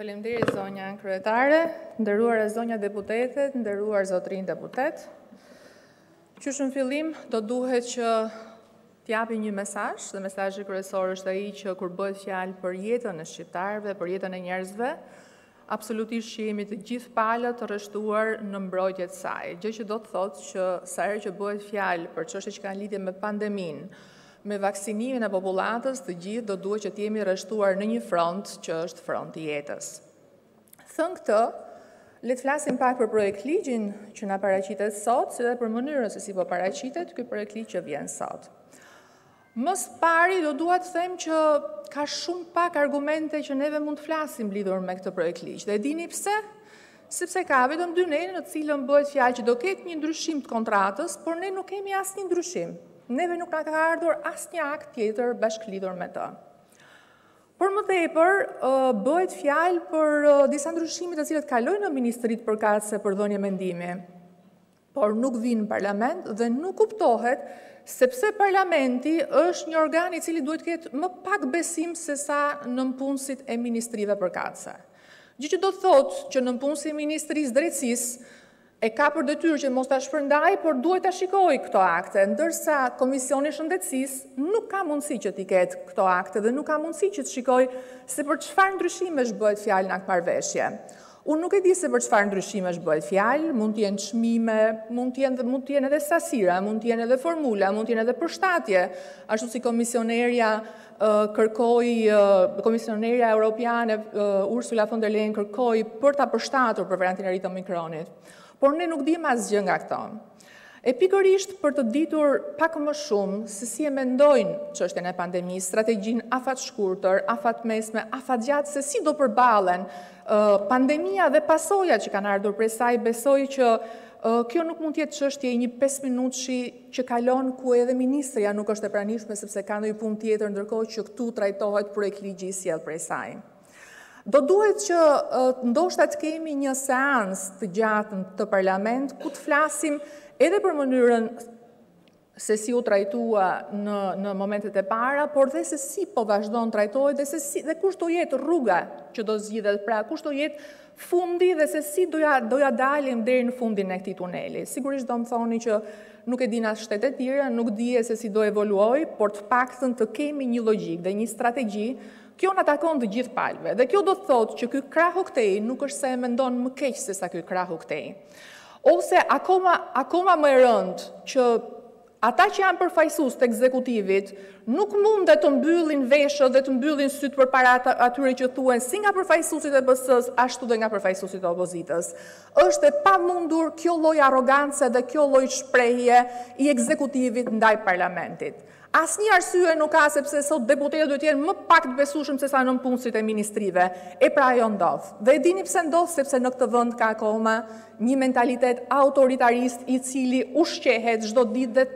Faleminderit zonja kryetare, nderuara zonja deputete, nderuar zotërinj deputetë. Qysh në fillim do duhet që t'japim një mesazh, dhe mesazhi kryesor është ai që kur bëhet fjalë për jetën e shqiptarëve, për jetën e njerëzve, Absolutisht që jemi të gjithë palët të rreshtuar në mbrojtje të saj, gjë që do të thotë që sa herë që bëhet fjalë për çështje që kanë lidhje me pandeminë, me vaksinimin e popullatës, të gjithë do duhet që të jemi rreshtuar në një front që është front i jetës. Thënë këtë, le të flasim pak për projektligjin që na paraqitet sot, si dhe për mënyrën se si po paraqitet ky projektligj që vjen sot. Më së pari do duhet të them që ka shumë pak argumente që neve mund të flasim lidhur me këtë projektligj. Dhe e dini pse? sepse ka vetëm dy nene në cilën bëhet fjalë që do ketë një ndryshim të kontratës, por ne nuk kemi asnjë ndryshim. Neve nuk na ka ardhur asnjë akt tjetër bashkëlidhur me të. Për më tepër, bëhet fjalë për disa ndryshime të cilat kalojnë në ministritë përkatëse për dhënie mendimi. por nuk vijnë në parlament dhe nuk kuptohet sepse parlamenti është një organ i cili duhet të ketë më pak besim sesa nënpunësit e ministrive përkatëse. Gjë që do të thotë që nënpunësi i Ministrisë Drejtësisë e ka për detyrë që mos ta shpërndajë, por duhet ta shikojë këto akte, ndërsa Komisioni i Shëndetësisë nuk ka mundësi që t'i ketë këto akte dhe nuk ka mundësi që të shikojë se për çfarë ndryshimesh bëhet fjalë në aktmarrëveshje. Unë nuk e di se për çfarë ndryshimesh bëhet fjalë, mund të jenë çmime, mund të jenë mund të jenë edhe sasira, mund të jenë edhe formula, mund të jenë edhe përshtatje, ashtu si komisionerja kërkoi komisionerja europiane Ursula von der Leyen kërkoi për ta përshtatur për variantin e ri të Omicronit. Por ne nuk dimë asgjë nga këto. E pikërisht për të ditur pak më shumë se si e mendojnë çështjen e pandemisë, strategjinë afatshkurtër, afatmesme, afatgjatë se si do përballen pandemia dhe pasojat që kanë ardhur prej saj, besoj që kjo nuk mund të jetë çështje e një pesëminutëshi që kalon ku edhe ministrja nuk është e pranishme sepse ka ndonjë punë tjetër, ndërkohë që këtu trajtohet projektligji i sjellë prej saj. Do duhet që ndoshta të kemi një seancë të gjatë në këtë parlament ku të flasim edhe për mënyrën se si u trajtua në në momentet e para, por dhe se si po vazhdon trajtohet dhe se si dhe kush do jetë rruga që do zgjidhet, pra kush do jetë fundi dhe se si do ia, do ia dalim deri në fundin e këtij tuneli. Sigurisht do më thoni që nuk e dinë as shtetet e tjera, nuk dihet se si do evoluojë, por të paktën të kemi një logjikë dhe një strategji Kjo na takon të gjithë palëve dhe kjo do të thotë që ky krahu këtej nuk është se e mendon më keq se sa ky krahu këtej. Ose akoma, akoma më e rëndë që ata që janë përfaqësues të ekzekutivit nuk mundet të mbyllin veshët dhe të mbyllin sytë përpara atyre që thuhen si nga përfaqësuesit e BSH-së ashtu dhe nga përfaqësuesit e opozitës. Është e pamundur kjo lloj arrogance dhe kjo lloj shprehje i ekzekutivit ndaj parlamentit. Asnjë arsye nuk ka sepse sot deputetët duhet të jenë më pak të besueshëm se sa nënpunësit e ministrive. E pra ajo ndodh. Dhe e dini pse ndodh sepse në këtë vend ka akoma një mentalitet autoritarist i cili ushqehet çdo ditë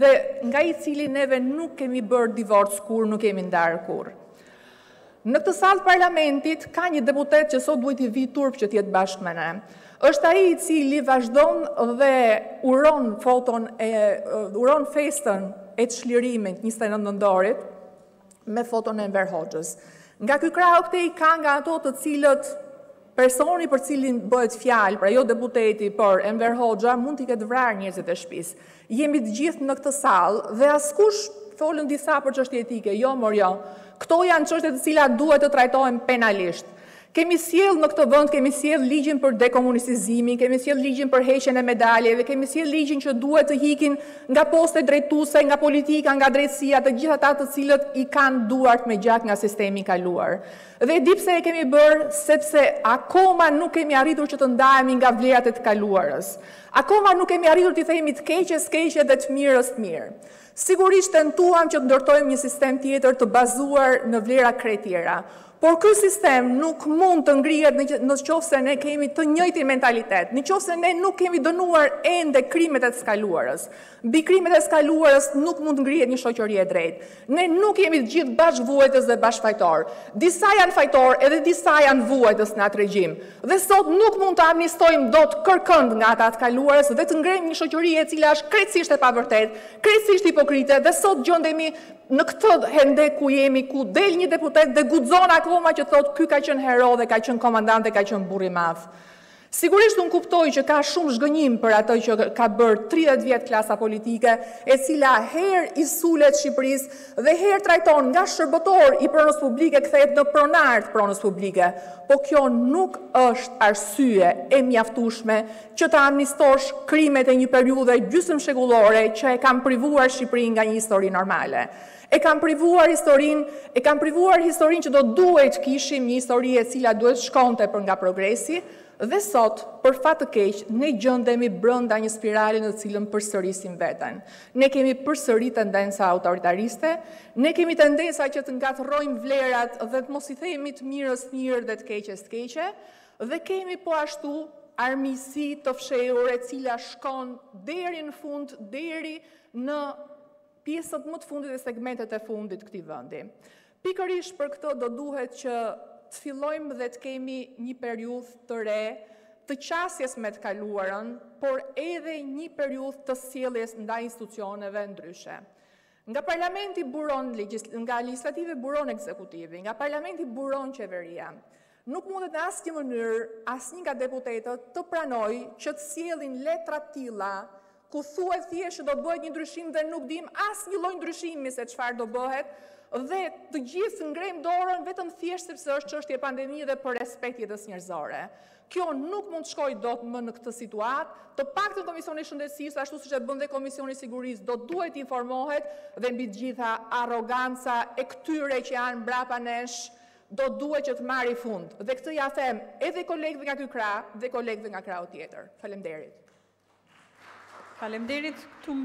dhe nga i cili neve nuk kemi bërë divorc kurrë, nuk jemi ndarë kurrë. Në këtë sallë parlamentit ka një deputet që sot duhej t'i vijë turp që të jetë bashkë me ne. Është ai i cili vazhdon dhe uron foton e uron festën e çlirimit 29 nëntorit me foton e Enver Hoxhës. Nga ky krahë këtej ka nga ato të cilët Personi për cilin bëhet fjalë, pra jo deputeti, por Enver Hoxha, mund t'i ketë vrarë njerëzit e shpisë. Jemi të gjithë në këtë sallë dhe askush, folën disa për çështje etike, jo mor jo. Këto janë çështje të cilat duhet të trajtohen penalisht. Kemi sjellë në këtë vend, kemi sjellë ligjin për dekomunizimin, kemi sjellë ligjin për heqjen e medaljeve, kemi sjellë ligjin që duhet të ikin nga postet drejtuese, nga politika, nga drejtësia, të gjithë ata të cilët i kanë duart me gjak nga sistemi i kaluar. Dhe e di pse e kemi bërë, sepse akoma nuk kemi arritur që të ndahemi nga vlerat e të kaluarës. Akoma nuk kemi arritur t'i themi të keqes keqe dhe të mirës të mirë. Sigurisht tentuam që të ndërtojmë një sistem tjetër të bazuar në vlera krejt tjera, por ky sistem nuk mund të ngrihet në qoftë se ne kemi të njëjtin mentalitet, në qoftë se ne nuk kemi dënuar ende krimet e të së kaluarës. Mbi krimet e së kaluarës nuk mund të ngrihet një shoqëri e drejtë. Ne nuk jemi të gjithë bashkëvuajtës dhe bashkëfajtorë. Disa janë fajtorë edhe disa janë vuajtës në atë regjim. Dhe sot nuk mund të amnistojmë dot kërkënd nga ata të kaluarës dhe të ngremë një shoqëri e cila është krejtësisht e pavërtetë, krejtësisht hipokrite dhe sot gjendemi në këtë hendek ku jemi ku del një deputet dhe guxon akoma që thotë ky ka qenë hero dhe ka qenë komandant dhe ka qenë burrë i madh. Sigurisht unë kuptoj që ka shumë zhgënjim për atë që ka bërë tridhjetë vjet klasa politike, e cila herë i sulet Shqipërisë dhe herë trajton nga shërbëtor i pronës publike kthehet në pronar të pronës publike, po kjo nuk është arsye e mjaftueshme që ta amnistosh krimet e një periudhe gjysëm shekullore që e kanë privuar Shqipërinë nga një histori normale. E kanë privuar historinë, e kanë privuar historinë që do duhej të kishim një histori e cila duhet të shkonte për nga progresi, dhe sot, për fat të keq, ne gjëndemi brënda një spirale në të cilën përsërisim veten. Ne kemi përsëri tendenca autoritariste, ne kemi tendenca që të ngatërrojmë vlerat dhe të mos i themi të mirës të mirë dhe të keqes të keqe, dhe kemi po ashtu armiqësi të fshehur e cila shkon deri në fund, deri në pjesët më të fundit dhe segmentet e fundit të këtij vendi. Pikërisht për këto do duhet që të fillojmë dhe të kemi një periudhë të re të qasjes me të kaluarën, por edhe një periudhë të sjelljes ndaj institucioneve ndryshe. Nga parlamenti buron, nga legjislativi buron ekzekutivi, nga parlamenti buron qeveria. Nuk mundet në asnjë mënyrë asnjë nga deputetët të pranojë që të sjellin letra të tilla ku thuhet thjesht që do bëhet një ndryshim dhe nuk dimë asnjë lloj ndryshimi se çfarë do bëhet dhe të gjithë ngremë dorën vetëm thjesht sepse është çështje pandemie dhe për respekt të jetës njerëzore. Kjo nuk mund të shkojë dot më në këtë situatë, të paktën Komisioni i Shëndetësisë ashtu siç e bën dhe Komisioni i Sigurisë do duhet të informohet dhe mbi të gjitha arroganca e këtyre që janë mbrapa nesh do të duhet që të marri fund. Dhe këtë ia them edhe kolegëve nga ky krah dhe kolegëve nga krahu tjetër. Faleminderit. Faleminderit.